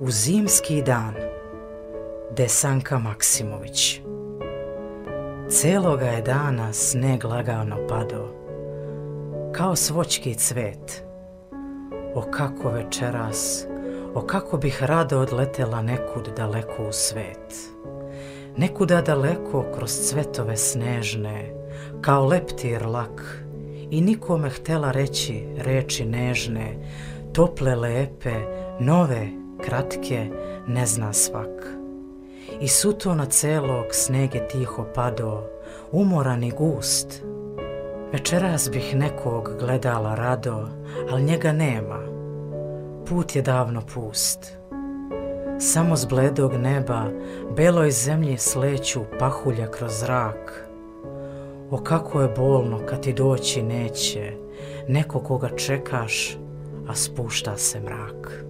U zimski dan Desanka Maksimović. Celoga je dana sneg lagano pado Kao svočki cvet. O kako večeras O kako bih rado odletela nekud daleko u svet. Nekuda daleko kroz cvetove snežne Kao leptir lak I nikome htela reći reči nežne Tople lepe, nove kratke, ne zna svak. I sutona celog sneg je tiho pado, umoran i gust. Večeras bih nekog gledala rado, al njega nema. Put je davno pust. Samo z bledog neba, beloj zemlji sleću pahulja kroz zrak. O kako je bolno kad ti doći neće, neko koga čekaš, a spušta se mrak.